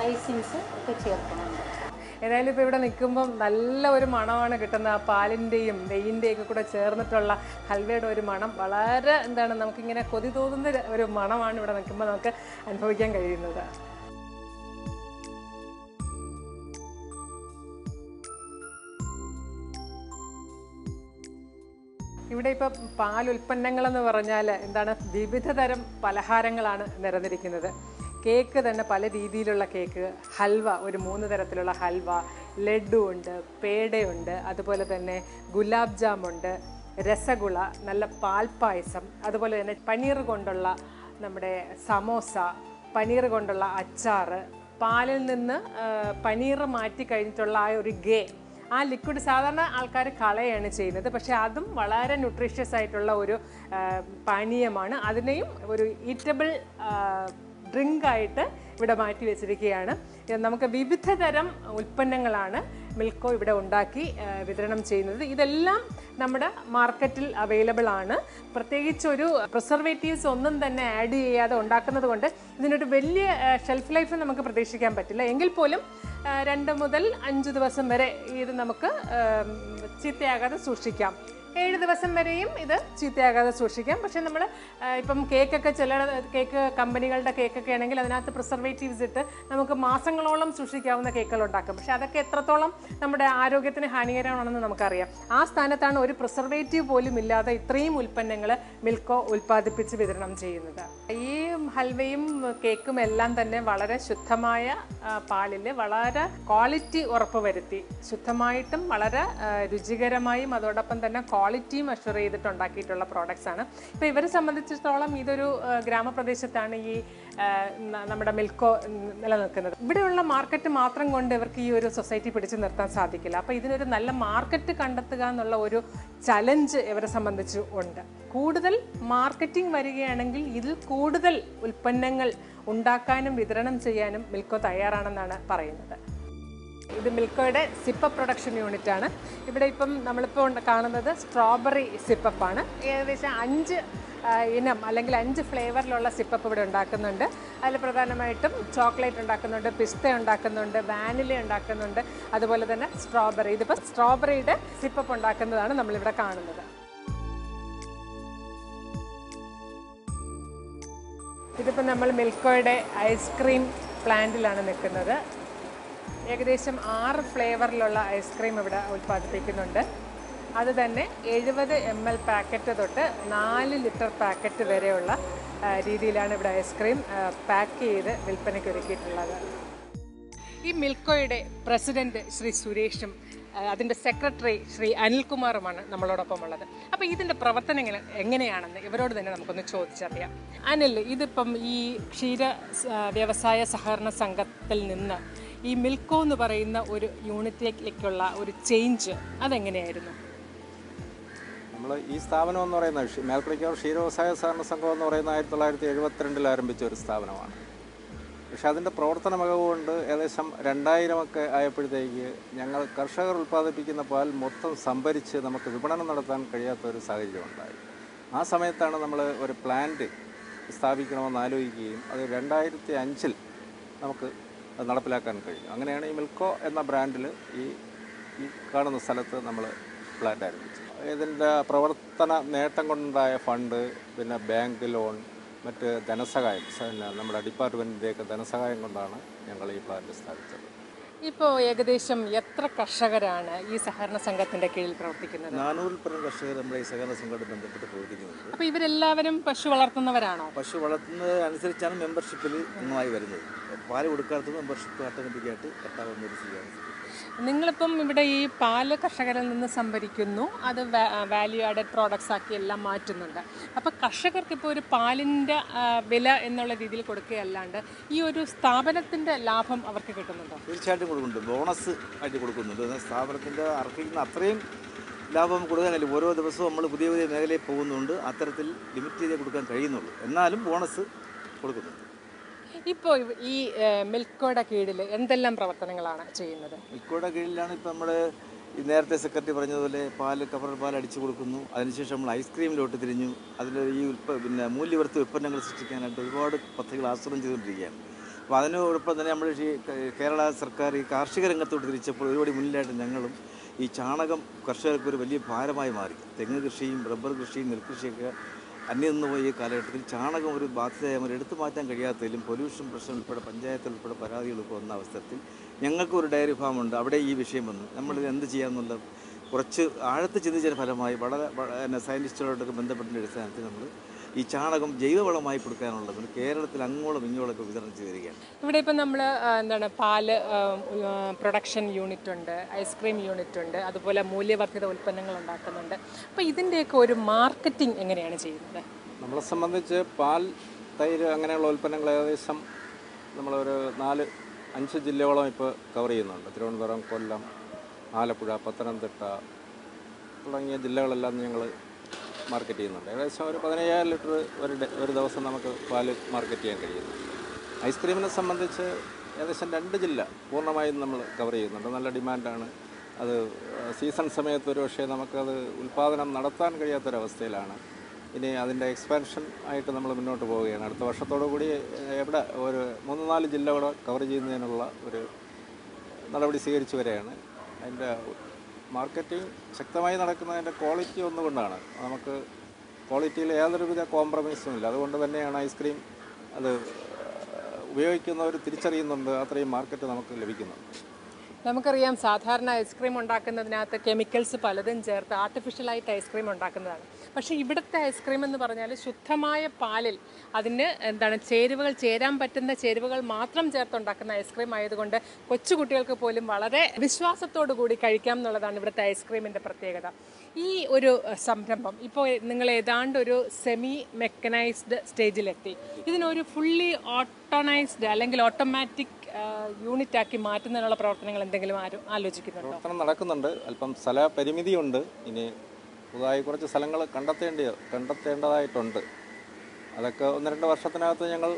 റൈസിൻസ് ഒക്കെ ചേർക്കുന്നുണ്ട്. ഏതായാലും ഇപ്പോൾ ഇവിടെ നിൽക്കുമ്പം നല്ല ഒരു മണമാണ് കിട്ടുന്നത്. ആ പാലിന്റെയും നെയ്യിന്റെയും ഒക്കെ കൂടെ ചേർന്നിട്ടുള്ള ഹൽവയുടെ ഒരു മണം. വളരെ എന്താണ് നമുക്കിങ്ങനെ കൊതി തോന്നുന്ന ഒരു മണമാണ് ഇവിടെ നിൽക്കുമ്പോൾ നമുക്ക് അനുഭവിക്കാൻ കഴിയുന്നത്. ഇവിടെ ഇപ്പോൾ പാൽ ഉൽപ്പന്നങ്ങളെന്ന് പറഞ്ഞാൽ എന്താണ് വിവിധ തരം പലഹാരങ്ങളാണ് നിരന്നിരിക്കുന്നത്. കേക്ക് തന്നെ പല രീതിയിലുള്ള കേക്ക്. ഹൽവ ഒരു മൂന്ന് തരത്തിലുള്ള ഹൽവ ലഡു ഉണ്ട് പേടയുണ്ട് അതുപോലെ തന്നെ ഗുലാബ് ജാമുണ്ട് രസഗുള നല്ല പാൽപ്പായസം അതുപോലെ തന്നെ പനീർ കൊണ്ടുള്ള നമ്മുടെ സമോസ പനീർ കൊണ്ടുള്ള അച്ചാറ് പാലിൽ നിന്ന് പനീർ മാറ്റി കഴിഞ്ഞിട്ടുള്ള ആ ഒരു ഗേ. ആ ലിക്വിഡ് സാധാരണ ആൾക്കാർ കളയാണ് ചെയ്യുന്നത്. പക്ഷേ അതും വളരെ ന്യൂട്രീഷ്യസ് ആയിട്ടുള്ള ഒരു പാനീയമാണ്. അതിനെയും ഒരു ഈറ്റബിൾ ഡ്രിങ്ക് ആയിട്ട് ഇവിടെ മാറ്റി വെച്ചിരിക്കുകയാണ്. നമുക്ക് വിവിധ തരം ഉൽപ്പന്നങ്ങളാണ് മിൽക്കോ ഇവിടെ ഉണ്ടാക്കി വിതരണം ചെയ്യുന്നത്. ഇതെല്ലാം നമ്മുടെ മാർക്കറ്റിൽ അവൈലബിൾ ആണ്. പ്രത്യേകിച്ച് ഒരു പ്രിസർവേറ്റീവ്സ് ഒന്നും തന്നെ ആഡ് ചെയ്യാതെ ഉണ്ടാക്കുന്നത് കൊണ്ട് ഇതിനൊരു വലിയ ഷെൽഫ് ലൈഫ് നമുക്ക് പ്രതീക്ഷിക്കാൻ പറ്റില്ല. എങ്കിൽ പോലും രണ്ട് മുതൽ അഞ്ച് ദിവസം വരെ ഇത് നമുക്ക് ചീത്തയാകാതെ സൂക്ഷിക്കാം. ഏഴ് ദിവസം വരെയും ഇത് ചീത്തയാകാതെ സൂക്ഷിക്കാം. പക്ഷേ നമ്മൾ ഇപ്പം കേക്കൊക്കെ ചില കേക്ക് കമ്പനികളുടെ കേക്കൊക്കെ ആണെങ്കിൽ അതിനകത്ത് പ്രിസർവേറ്റീവ്സ് ഇട്ട് നമുക്ക് മാസങ്ങളോളം സൂക്ഷിക്കാവുന്ന കേക്കുകൾ ഉണ്ടാക്കും. പക്ഷേ അതൊക്കെ എത്രത്തോളം നമ്മുടെ ആരോഗ്യത്തിന് ഹാനികരമാണെന്ന് നമുക്കറിയാം. ആ സ്ഥാനത്താണ് ഒരു പ്രിസർവേറ്റീവ് പോലും ഇല്ലാതെ ഇത്രയും ഉൽപ്പന്നങ്ങൾ മിൽക്കോ ഉൽപ്പാദിപ്പിച്ച് വിതരണം ചെയ്യുന്നത്. ഈ ഹൽവയും കേക്കും എല്ലാം തന്നെ വളരെ ശുദ്ധമായ പാലിൽ വളരെ ക്വാളിറ്റി ഉറപ്പ് വരുത്തി ശുദ്ധമായിട്ടും വളരെ രുചികരമായും അതോടൊപ്പം തന്നെ ക്വാളിറ്റിയും മെഷർ ചെയ്തിട്ട് ഉണ്ടാക്കിയിട്ടുള്ള പ്രോഡക്റ്റ്സ് ആണ്. ഇപ്പോൾ ഇവരെ സംബന്ധിച്ചിടത്തോളം ഇതൊരു ഗ്രാമപ്രദേശത്താണ് ഈ നമ്മുടെ മിൽക്കോ നിലനിൽക്കുന്നത്. ഇവിടെയുള്ള മാർക്കറ്റ് മാത്രം കൊണ്ട് ഇവർക്ക് ഈ ഒരു സൊസൈറ്റി പിടിച്ചു നിർത്താൻ സാധിക്കില്ല. അപ്പോൾ ഇതിനൊരു നല്ല മാർക്കറ്റ് കണ്ടെത്തുക എന്നുള്ള ഒരു ചലഞ്ച് ഇവരെ സംബന്ധിച്ച് ഉണ്ട്. കൂടുതൽ മാർക്കറ്റിംഗ് വരികയാണെങ്കിൽ ഇതിൽ കൂടുതൽ ഉൽപ്പന്നങ്ങൾ ഉണ്ടാക്കാനും വിതരണം ചെയ്യാനും മിൽക്കോ തയ്യാറാണെന്നാണ് പറയുന്നത്. ഇത് മിൽക്കോയുടെ സിപ്പപ്പ് പ്രൊഡക്ഷൻ യൂണിറ്റ് ആണ് ഇവിടെ ഇപ്പം നമ്മളിപ്പോൾ കാണുന്നത് സ്ട്രോബെറി സിപ്പപ്പാണ് ഏകദേശം അഞ്ച് ഇനം അല്ലെങ്കിൽ അഞ്ച് ഫ്ലേവറിലുള്ള സിപ്പപ്പ് ഇവിടെ ഉണ്ടാക്കുന്നുണ്ട്. അതിൽ പ്രധാനമായിട്ടും ചോക്ലേറ്റ് ഉണ്ടാക്കുന്നുണ്ട് പിസ്ത ഉണ്ടാക്കുന്നുണ്ട് വാനില ഉണ്ടാക്കുന്നുണ്ട് അതുപോലെ തന്നെ സ്ട്രോബെറി. ഇതിപ്പോൾ സ്ട്രോബെറിയുടെ സിപ്പപ്പ് ഉണ്ടാക്കുന്നതാണ് നമ്മളിവിടെ കാണുന്നത്. ഇതിപ്പോൾ നമ്മൾ മിൽക്കോയുടെ ഐസ്ക്രീം പ്ലാന്റിലാണ് നിൽക്കുന്നത്. ഏകദേശം ആറ് ഫ്ലേവറിലുള്ള ഐസ്ക്രീം ഇവിടെ ഉൽപ്പാദിപ്പിക്കുന്നുണ്ട്. അത് തന്നെ എഴുപത് എം എൽ പാക്കറ്റ് തൊട്ട് നാല് ലിറ്റർ പാക്കറ്റ് വരെയുള്ള രീതിയിലാണ് ഇവിടെ ഐസ്ക്രീം പാക്ക് ചെയ്ത് വിൽപ്പനയ്ക്ക് ഒരുക്കിയിട്ടുള്ളത്. ഈ മിൽക്കോയുടെ പ്രസിഡന്റ് ശ്രീ സുരേഷും അതിന്റെ സെക്രട്ടറി ശ്രീ അനിൽകുമാറുമാണ് നമ്മളോടൊപ്പം ഉള്ളത് അപ്പോൾ ഇതിന്റെ പ്രവർത്തനങ്ങൾ എങ്ങനെയാണെന്ന് ഇവരോട് തന്നെ നമുക്കൊന്ന് ചോദിച്ചറിയാം. അനിൽ ഇതിപ്പം ഈ ക്ഷീര വ്യവസായ സഹകരണ സംഘത്തിൽ നിന്ന് ഈ മിൽക്കോ എന്ന് പറയുന്ന ഒരു യൂണിറ്റിലേക്കുള്ള ഒരു ചേഞ്ച് അതെങ്ങനെയായിരുന്നു? നമ്മൾ ഈ സ്ഥാപനം എന്ന് പറയുന്ന മേൽക്കുടിക്കാവ് ക്ഷീരവ്യവസായ സഹകരണ സംഘം എന്ന് പറയുന്ന ആയിരത്തി തൊള്ളായിരത്തി എഴുപത്തിരണ്ടിൽ ആരംഭിച്ച ഒരു സ്ഥാപനമാണ്. പക്ഷെ അതിന്റെ പ്രവർത്തന മികവ് കൊണ്ട് ഏകദേശം രണ്ടായിരമൊക്കെ ആയപ്പോഴത്തേക്ക് ഞങ്ങൾ കർഷകർ ഉൽപ്പാദിപ്പിക്കുന്ന പാൽ മൊത്തം സംഭരിച്ച് നമുക്ക് വിപണനം നടത്താൻ കഴിയാത്ത ഒരു സാഹചര്യം ഉണ്ടായി. ആ സമയത്താണ് നമ്മൾ ഒരു പ്ലാന്റ് സ്ഥാപിക്കണമെന്ന് ആലോചിക്കുകയും അത് രണ്ടായിരത്തി അഞ്ചിൽ നമുക്ക് നടപ്പിലാക്കാൻ കഴിഞ്ഞു അങ്ങനെയാണ് ഈ മിൽക്കോ എന്ന ബ്രാൻഡിൽ ഈ ഈ കാണുന്ന സ്ഥലത്ത് നമ്മൾ പ്ലാന്റ് ആരംഭിച്ചു ഇതിന്റെ പ്രവർത്തന നേട്ടം കൊണ്ടുണ്ടായ ഫണ്ട് പിന്നെ ബാങ്ക് ലോൺ മറ്റ് ധനസഹായം നമ്മുടെ ഡിപ്പാർട്ട്മെന്റിന്റെയൊക്കെ ധനസഹായം കൊണ്ടാണ് ഞങ്ങൾ ഈ പ്ലാന്റ് സ്ഥാപിച്ചത്. ഇപ്പോൾ ഏകദേശം എത്ര കർഷകരാണ് ഈ സഹകരണ സംഘത്തിന്റെ കീഴിൽ പ്രവർത്തിക്കുന്നത്? നാനൂറിൽ പരം കർഷകർ നമ്മുടെ ഈ സഹകരണ സംഘമായിട്ട് ബന്ധപ്പെട്ട് പ്രവർത്തിക്കുന്നുണ്ട്. അപ്പോൾ ഇവരെല്ലാവരും പശു വളർത്തുന്നവരാണോ? പശു വളർത്തുന്നത് അനുസരിച്ചാണ് മെമ്പർഷിപ്പിൽ അംഗമായി വരുന്നത്. പാൽ കൊടുക്കാത്തത് മെമ്പർഷിപ്പ് ഓട്ടോമാറ്റിക്കായിട്ട് കട്ടാവുന്ന ഒരു സ്ഥിതിയാണ്. നിങ്ങളിപ്പം ഇവിടെ ഈ പാൽ കർഷകരിൽ നിന്ന് സംഭരിക്കുന്നു. അത് വാല്യൂ ആഡഡ് പ്രോഡക്ട്സ് ആക്കി എല്ലാം മാറ്റുന്നുണ്ട്. അപ്പോൾ കർഷകർക്ക് ഇപ്പോൾ ഒരു പാലിന്റെ വില എന്നുള്ള രീതിയിൽ കൊടുക്കുകയല്ലാണ്ട് ഈ ഒരു സ്ഥാപനത്തിന്റെ ലാഭം അവർക്ക് കിട്ടുന്നുണ്ടോ? തീർച്ചയായിട്ടും കൊടുക്കുന്നുണ്ട്. ബോണസ് ആയിട്ട് കൊടുക്കുന്നുണ്ട്. സ്ഥാപനത്തിന്റെ അർഹിക്കുന്ന അത്രയും ലാഭം കൊടുക്കാൻ കഴിയും ഓരോ ദിവസവും നമ്മൾ പുതിയ പുതിയ മേഖലയിൽ പോകുന്നുണ്ട്. അത്തരത്തിൽ ലിമിറ്റ് ചെയ്ത് കൊടുക്കാൻ കഴിയുന്നുള്ളൂ. എന്നാലും ബോണസ് കൊടുക്കുന്നുണ്ട്. ഇപ്പോൾ ഈ മിൽക്കോയുടെ കീഴിൽ എന്തെല്ലാം പ്രവർത്തനങ്ങളാണ് ചെയ്യുന്നത്? മിൽക്കോയുടെ കീഴിലാണ് ഇപ്പോൾ നമ്മൾ നേരത്തെ സെക്രട്ടറി പറഞ്ഞതുപോലെ പാൽ കവർ പാൽ അടിച്ചു കൊടുക്കുന്നു. അതിനുശേഷം നമ്മൾ ഐസ്ക്രീമിലോട്ട് തിരിഞ്ഞു. അതിൽ ഈ ഉൽപ്പ പിന്നെ മൂല്യവർത്തി ഉൽപ്പന്നങ്ങൾ സൃഷ്ടിക്കാനായിട്ട് ഒരുപാട് പദ്ധതികൾ ആസൂത്രണം ചെയ്തുകൊണ്ടിരിക്കുകയാണ്. അപ്പോൾ അതിനോടൊപ്പം തന്നെ നമ്മൾ ഈ കേരള സർക്കാർ ഈ കാർഷിക രംഗത്തോട്ട് തിരിച്ചപ്പോൾ ഒരുപാട് മുന്നിലായിട്ട് ഞങ്ങളും ഈ ചാണകം കർഷകർക്ക് ഒരു വലിയ ഭാരമായി മാറി. തെങ്ങ് കൃഷിയും റബ്ബർ കൃഷിയും നെൽകൃഷിയൊക്കെ അന്യം നിന്ന് പോയ ഈ കാലഘട്ടത്തിൽ ചാണകം ഒരു ബാധ്യതയായി അവർ എടുത്തു മാറ്റാൻ കഴിയാത്തതിലും പൊല്യൂഷൻ പ്രശ്നം ഉൾപ്പെടെ പഞ്ചായത്തിൽ ഉൾപ്പെടെ പരാതികളൊക്കെ വന്ന അവസരത്തിൽ ഞങ്ങൾക്ക് ഒരു ഡയറി ഫാം ഉണ്ട്. അവിടെ ഈ വിഷയം വന്നു. നമ്മളിത് എന്ത് ചെയ്യാമെന്നുള്ള കുറച്ച് ആഴത്ത് ചിന്തിച്ചതിന് ഫലമായി വളരെ സയന്റിസ്റ്റുകളോടൊക്കെ ബന്ധപ്പെട്ടതിന്റെ അടിസ്ഥാനത്തിൽ നമ്മൾ ഈ ചാണകം ജൈവവളമായി കൊടുക്കാനുള്ളത് കേരളത്തിൽ അങ്ങോളം ഇങ്ങോളൊക്കെ വിതരണം ചെയ്ത് വരികയാണ്. ഇവിടെ ഇപ്പം നമ്മൾ എന്താണ് പാൽ പ്രൊഡക്ഷൻ യൂണിറ്റ് ഉണ്ട് ഐസ്ക്രീം യൂണിറ്റ് ഉണ്ട് അതുപോലെ മൂല്യവർദ്ധിത ഉൽപ്പന്നങ്ങൾ ഉണ്ടാക്കുന്നുണ്ട്. അപ്പോൾ ഇതിന്റെയൊക്കെ ഒരു മാർക്കറ്റിംഗ് എങ്ങനെയാണ് ചെയ്യുന്നത്? നമ്മളെ സംബന്ധിച്ച് പാൽ തൈര് അങ്ങനെയുള്ള ഉൽപ്പന്നങ്ങൾ ഏകദേശം നമ്മളൊരു നാല് അഞ്ച് ജില്ലയോളം ഇപ്പോൾ കവർ ചെയ്യുന്നുണ്ട്. തിരുവനന്തപുരം കൊല്ലം ആലപ്പുഴ പത്തനംതിട്ട തുടങ്ങിയ ജില്ലകളെല്ലാം ഞങ്ങൾ മാർക്കറ്റ് ചെയ്യുന്നുണ്ട്. ഏകദേശം ഒരു പതിനയ്യായിരം ലിറ്റർ ഒരു ഒരു ദിവസം നമുക്ക് പാൽ മാർക്കറ്റ് ചെയ്യാൻ കഴിയുന്നു ഐസ്ക്രീമിനെ സംബന്ധിച്ച് ഏകദേശം രണ്ട് ജില്ല പൂർണമായും നമ്മൾ കവർ ചെയ്യുന്നുണ്ട്. നല്ല ഡിമാൻഡാണ് അത് സീസൺ സമയത്ത് ഒരു പക്ഷേ നമുക്കത് ഉൽപ്പാദനം നടത്താൻ കഴിയാത്തൊരവസ്ഥയിലാണ്. ഇനി അതിന്റെ എക്സ്പാൻഷൻ ആയിട്ട് നമ്മൾ മുന്നോട്ട് പോവുകയാണ്. അടുത്ത വർഷത്തോടു കൂടി എവിടെ ഒരു മൂന്ന് നാല് ജില്ലകൾ കവർ ചെയ്യുന്നതിനുള്ള ഒരു നടപടി സ്വീകരിച്ചു വരെയാണ് അതിന്റെ മാർക്കറ്റിംഗ് ശക്തമായി നടക്കുന്നതിന്റെ ക്വാളിറ്റി ഒന്നുകൊണ്ടാണ്. നമുക്ക് ക്വാളിറ്റിയിൽ യാതൊരുവിധ കോംപ്രമൈസും ഇല്ല. അതുകൊണ്ട് തന്നെയാണ് ഐസ്ക്രീം അത് ഉപയോഗിക്കുന്നവർ തിരിച്ചറിയുന്നുണ്ട്. അത്രയും മാർക്കറ്റ് നമുക്ക് ലഭിക്കുന്നു നമുക്കറിയാം സാധാരണ ഐസ്ക്രീം ഉണ്ടാക്കുന്നതിനകത്ത് കെമിക്കൽസ് പലതും ചേർത്ത് ആർട്ടിഫിഷ്യലായിട്ട് ഐസ്ക്രീം ഉണ്ടാക്കുന്നതാണ്. പക്ഷേ ഇവിടുത്തെ ഐസ്ക്രീം എന്ന് പറഞ്ഞാൽ ശുദ്ധമായ പാലിൽ അതിന് എന്താണ് ചേരുവകൾ ചേരാൻ പറ്റുന്ന ചേരുവകൾ മാത്രം ചേർത്തുണ്ടാക്കുന്ന ഐസ്ക്രീം ആയതുകൊണ്ട് കൊച്ചുകുട്ടികൾക്ക് പോലും വളരെ വിശ്വാസത്തോടു കൂടി കഴിക്കാം എന്നുള്ളതാണ് ഇവിടുത്തെ ഐസ്ക്രീമിന്റെ പ്രത്യേകത. ഈ ഒരു സംരംഭം ഇപ്പോൾ നിങ്ങൾ ഏതാണ്ട് ഒരു സെമി മെക്കനൈസ്ഡ് സ്റ്റേജിലെത്തി ഇതിനൊരു ഫുള്ളി ഓട്ടോണൈസ്ഡ് അല്ലെങ്കിൽ ഓട്ടോമാറ്റിക് യൂണിറ്റ് ആക്കി മാറ്റുന്നതിനുള്ള പ്രവർത്തനങ്ങൾ എന്തെങ്കിലും ആരും ആലോചിക്കുന്നുണ്ടോ? പ്രവർത്തനം നടക്കുന്നുണ്ട്. അല്പം സ്ഥല പരിമിതിയുണ്ട്. ഇനി പുതുതായി കുറച്ച് സ്ഥലങ്ങൾ കണ്ടെത്തേണ്ടി കണ്ടെത്തേണ്ടതായിട്ടുണ്ട്. അതൊക്കെ ഒന്ന് രണ്ട് വർഷത്തിനകത്ത് ഞങ്ങൾ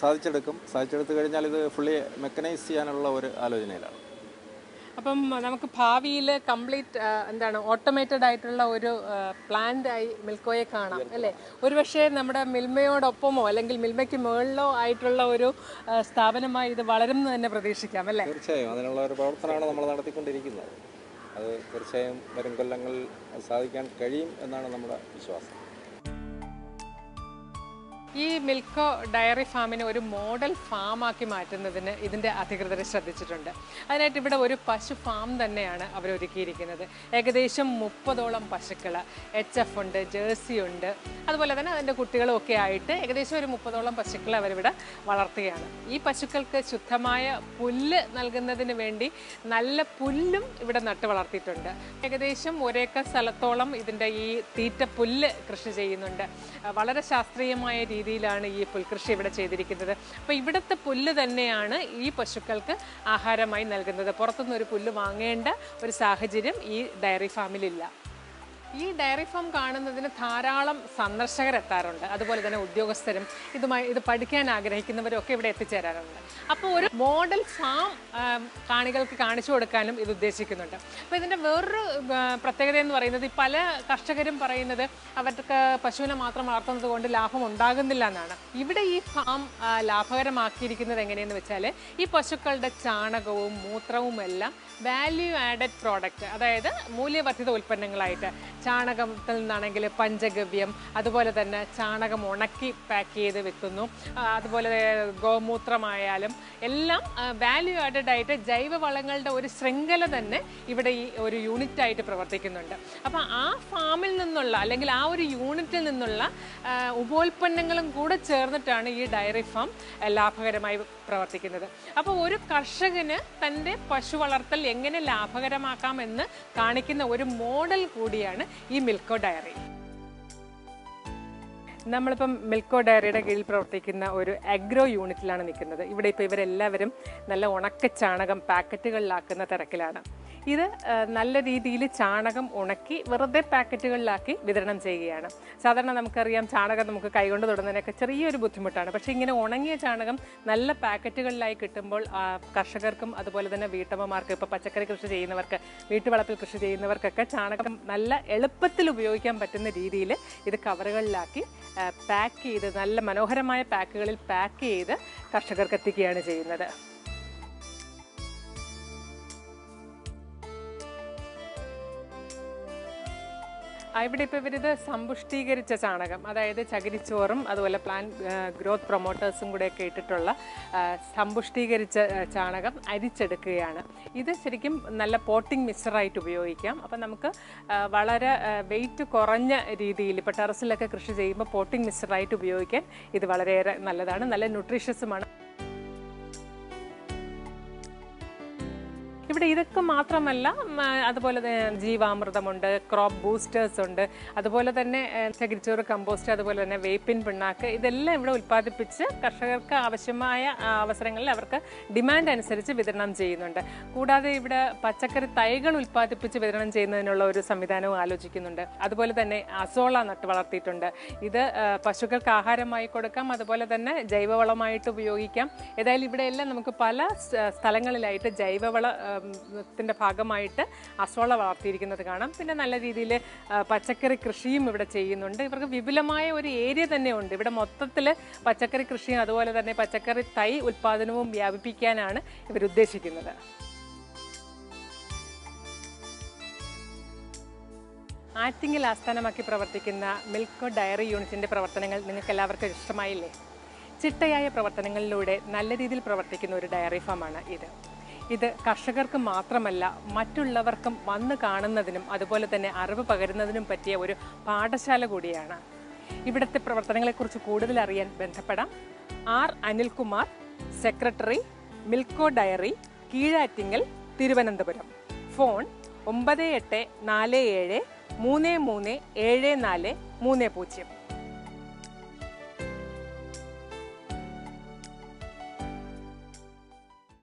സാധിച്ചെടുക്കും. സാധിച്ചെടുത്തു കഴിഞ്ഞാൽ ഇത് ഫുള്ളി മെക്കനൈസ് ചെയ്യാനുള്ള ഒരു ആലോചനയിലാണ്. അപ്പം നമുക്ക് ഭാവിയിൽ കംപ്ലീറ്റ് എന്താണ് ഓട്ടോമേറ്റഡ് ആയിട്ടുള്ള ഒരു പ്ലാന്റ് ആയി മിൽക്കോയെ കാണാം അല്ലേ? ഒരുപക്ഷെ നമ്മുടെ മിൽമയോടൊപ്പമോ അല്ലെങ്കിൽ മിൽമയ്ക്ക് മുകളിലോ ആയിട്ടുള്ള ഒരു സ്ഥാപനമായി ഇത് വളരും എന്ന് തന്നെ പ്രതീക്ഷിക്കാം അല്ലേ? തീർച്ചയായും. അതിനുള്ള ഒരു പ്രവർത്തനമാണ് നമ്മൾ നടത്തിക്കൊണ്ടിരിക്കുന്നത്. അത് തീർച്ചയായും വരും കൊല്ലങ്ങളിൽ സാധിക്കാൻ കഴിയും എന്നാണ് നമ്മുടെ വിശ്വാസം. ഈ മിൽക്കോ ഡയറി ഫാമിനെ ഒരു മോഡൽ ഫാമാക്കി മാറ്റുന്നതിന് ഇതിന്റെ അധികൃതർ ശ്രദ്ധിച്ചിട്ടുണ്ട്. അതിനായിട്ട് ഇവിടെ ഒരു പശു ഫാം തന്നെയാണ് അവരൊരുക്കിയിരിക്കുന്നത്. ഏകദേശം മുപ്പതോളം പശുക്കൾ എച്ച് എഫ് ഉണ്ട് ജേഴ്സി ഉണ്ട്. അതുപോലെ തന്നെ അതിന്റെ കുട്ടികളും ഒക്കെ ആയിട്ട് ഏകദേശം ഒരു മുപ്പതോളം പശുക്കൾ അവരിവിടെ വളർത്തുകയാണ്. ഈ പശുക്കൾക്ക് ശുദ്ധമായ പുല്ല് നൽകുന്നതിന് വേണ്ടി നല്ല പുല്ലും ഇവിടെ നട്ടു വളർത്തിയിട്ടുണ്ട്. ഏകദേശം ഒരേക്കർ സ്ഥലത്തോളം ഇതിന്റെ ഈ തീറ്റ പുല്ല് കൃഷി ചെയ്യുന്നുണ്ട്. വളരെ ശാസ്ത്രീയമായ രീതിയിലാണ് ഈ പുൽകൃഷി ഇവിടെ ചെയ്തിരിക്കുന്നത്. അപ്പോൾ ഇവിടുത്തെ പുല്ല് തന്നെയാണ് ഈ പശുക്കൾക്ക് ആഹാരമായി നൽകുന്നത്. പുറത്തുനിന്ന് ഒരു പുല്ല് വാങ്ങേണ്ട ഒരു സാഹചര്യം ഈ ഡയറി ഫാമിലില്ല ഈ ഡയറി ഫാം കാണുന്നതിന് ധാരാളം സന്ദർശകർ എത്താറുണ്ട് അതുപോലെ തന്നെ ഉദ്യോഗസ്ഥരും ഇതുമായി ഇത് പഠിക്കാൻ ആഗ്രഹിക്കുന്നവരും ഒക്കെ ഇവിടെ എത്തിച്ചേരാറുണ്ട്. അപ്പോൾ ഒരു മോഡൽ ഫാം കാണികൾക്ക് കാണിച്ചു കൊടുക്കാനും ഇത് ഉദ്ദേശിക്കുന്നുണ്ട്. അപ്പോൾ ഇതിന്റെ വേറൊരു പ്രത്യേകത എന്ന് പറയുന്നത് പല കർഷകരും പറയുന്നത് അവർക്ക് പശുവിനെ മാത്രം വളർത്തുന്നത് കൊണ്ട് ലാഭം ഉണ്ടാകുന്നില്ല എന്നാണ്. ഇവിടെ ഈ ഫാം ലാഭകരമാക്കിയിരിക്കുന്നത് എങ്ങനെയെന്ന് വെച്ചാൽ ഈ പശുക്കളുടെ ചാണകവും മൂത്രവും എല്ലാം വാല്യൂ ആഡഡ് പ്രോഡക്റ്റ് അതായത് മൂല്യവർദ്ധിത ഉൽപ്പന്നങ്ങളായിട്ട് ചാണകത്തിൽ നിന്നാണെങ്കിൽ പഞ്ചഗവ്യം അതുപോലെ തന്നെ ചാണകം ഉണക്കി പാക്ക് ചെയ്ത് വെക്കുന്നു. ആ, അതുപോലെ ഗോമൂത്രമായാലും എല്ലാം വാല്യൂ ആഡഡ് ആയിട്ട് ജൈവവളങ്ങളുടെ ഒരു ശൃംഖല തന്നെ ഇവിടെ ഈ ഒരു യൂണിറ്റ് ആയിട്ട് പ്രവർത്തിക്കുന്നുണ്ട്. അപ്പം ആ ഫാമിൽ നിന്നുള്ള അല്ലെങ്കിൽ ആ ഒരു യൂണിറ്റിൽ നിന്നുള്ള ഉപോൽപ്പന്നങ്ങളും കൂടെ ചേർന്നിട്ടാണ് ഈ ഡയറി ഫാം ലാഭകരമായി പ്രവർത്തിക്കുന്നത്. അപ്പോൾ ഒരു കർഷകന് തന്റെ പശു വളർത്തൽ എങ്ങനെ ലാഭകരമാക്കാമെന്ന് കാണിക്കുന്ന ഒരു മോഡൽ കൂടിയാണ് ഈ മിൽക്കോ ഡയറി നമ്മളിപ്പം മിൽക്കോ ഡയറിയുടെ കീഴിൽ പ്രവർത്തിക്കുന്ന ഒരു അഗ്രോ യൂണിറ്റിലാണ് നിൽക്കുന്നത്. ഇവിടെ ഇപ്പോൾ ഇവരെല്ലാവരും നല്ല ഉണക്ക ചാണകം പാക്കറ്റുകളിലാക്കുന്ന തിരക്കിലാണ്. ഇത് നല്ല രീതിയിൽ ചാണകം ഉണക്കി വെറുതെ പാക്കറ്റുകളിലാക്കി വിതരണം ചെയ്യുകയാണ്. സാധാരണ നമുക്കറിയാം ചാണകം നമുക്ക് കൈകൊണ്ട് തൊടുന്നതിനൊക്കെ ചെറിയൊരു ബുദ്ധിമുട്ടാണ്. പക്ഷേ ഇങ്ങനെ ഉണങ്ങിയ ചാണകം നല്ല പാക്കറ്റുകളിലായി കിട്ടുമ്പോൾ കർഷകർക്കും അതുപോലെ തന്നെ വീട്ടമ്മമാർക്ക് ഇപ്പോൾ പച്ചക്കറി കൃഷി ചെയ്യുന്നവർക്ക് വീട്ടുവളപ്പിൽ കൃഷി ചെയ്യുന്നവർക്കൊക്കെ ചാണകം നല്ല എളുപ്പത്തിൽ ഉപയോഗിക്കാൻ പറ്റുന്ന രീതിയിൽ ഇത് കവറുകളിലാക്കി പാക്ക് ചെയ്ത് നല്ല മനോഹരമായ പാക്കുകളിൽ പാക്ക് ചെയ്ത് കർഷകർക്ക് എത്തിക്കുകയാണ് ചെയ്യുന്നത്. ഇവിടെ ഇപ്പോൾ ഇവരിത് സമ്പുഷ്ടീകരിച്ച ചാണകം അതായത് ചകിരിച്ചോറും അതുപോലെ പ്ലാൻ ഗ്രോത്ത് പ്രൊമോട്ടേഴ്സും കൂടെയൊക്കെ ഇട്ടിട്ടുള്ള സമ്പുഷ്ടീകരിച്ച ചാണകം അരിച്ചെടുക്കുകയാണ്. ഇത് ശരിക്കും നല്ല പോട്ടിംഗ് മിക്സറായിട്ട് ഉപയോഗിക്കാം. അപ്പം നമുക്ക് വളരെ വെയിറ്റ് കുറഞ്ഞ രീതിയിൽ ഇപ്പോൾ ടെറസിലൊക്കെ കൃഷി ചെയ്യുമ്പോൾ പോട്ടിംഗ് മിക്സറായിട്ട് ഉപയോഗിക്കാൻ ഇത് വളരെയേറെ നല്ലതാണ്. നല്ല ന്യൂട്രീഷ്യസുമാണ്. ഇവിടെ ഇതൊക്കെ മാത്രമല്ല അതുപോലെ ജീവാമൃതമുണ്ട് ക്രോപ്പ് ബൂസ്റ്റേഴ്സ് ഉണ്ട് അതുപോലെ തന്നെ ചകിരിച്ചോറ് കമ്പോസ്റ്റ് അതുപോലെ തന്നെ വേപ്പിൻ പിണ്ണാക്ക് ഇതെല്ലാം ഇവിടെ ഉൽപ്പാദിപ്പിച്ച് കർഷകർക്ക് ആവശ്യമായ അവസരങ്ങളിൽ അവർക്ക് ഡിമാൻഡ് അനുസരിച്ച് വിതരണം ചെയ്യുന്നുണ്ട്. കൂടാതെ ഇവിടെ പച്ചക്കറി തൈകൾ ഉൽപ്പാദിപ്പിച്ച് വിതരണം ചെയ്യുന്നതിനുള്ള ഒരു സംവിധാനവും ആലോചിക്കുന്നുണ്ട്. അതുപോലെ തന്നെ അസോള നട്ട് വളർത്തിയിട്ടുണ്ട്. ഇത് പശുക്കൾക്ക് ആഹാരമായി കൊടുക്കാം അതുപോലെ തന്നെ ജൈവവളമായിട്ട് ഉപയോഗിക്കാം. ഏതായാലും ഇവിടെയെല്ലാം നമുക്ക് പല സ്ഥലങ്ങളിലായിട്ട് ജൈവവള ഉം, ത്തിന്റെ ഭാഗമായിട്ട് അസോള വളർത്തിയിരിക്കുന്നത് കാണാം. പിന്നെ നല്ല രീതിയിൽ പച്ചക്കറി കൃഷിയും ഇവിടെ ചെയ്യുന്നുണ്ട്. ഇവർക്ക് വിപുലമായ ഒരു ഏരിയ തന്നെ ഉണ്ട്. ഇവിടെ മൊത്തത്തിൽ പച്ചക്കറി കൃഷിയും അതുപോലെ തന്നെ പച്ചക്കറി തൈ ഉൽപ്പാദനവും വ്യാപിപ്പിക്കാനാണ് ഇവരുദ്ദേശിക്കുന്നത് ആറ്റിങ്ങിൽ ആസ്ഥാനമാക്കി പ്രവർത്തിക്കുന്ന മിൽക്ക് ഡയറി യൂണിറ്റിന്റെ പ്രവർത്തനങ്ങൾ നിങ്ങൾക്ക് എല്ലാവർക്കും ഇഷ്ടമായില്ലേ? ചിട്ടയായ പ്രവർത്തനങ്ങളിലൂടെ നല്ല രീതിയിൽ പ്രവർത്തിക്കുന്ന ഒരു ഡയറി ഫാമാണ് ഇത്. ഇത് കർഷകർക്ക് മാത്രമല്ല മറ്റുള്ളവർക്കും വന്ന് കാണുന്നതിനും അതുപോലെ തന്നെ അറിവ് പകരുന്നതിനും പറ്റിയ ഒരു പാഠശാല കൂടിയാണ്. ഇവിടുത്തെ പ്രവർത്തനങ്ങളെക്കുറിച്ച് കൂടുതൽ അറിയാൻ ബന്ധപ്പെടാം. R. Anilkumar secretary Milco dairy Keezhattingal Thiruvananthapuram. Phone ഒമ്പത് എട്ട് നാല് ഏഴ് മൂന്ന് മൂന്ന് ഏഴ് നാല് മൂന്ന് പൂജ്യം.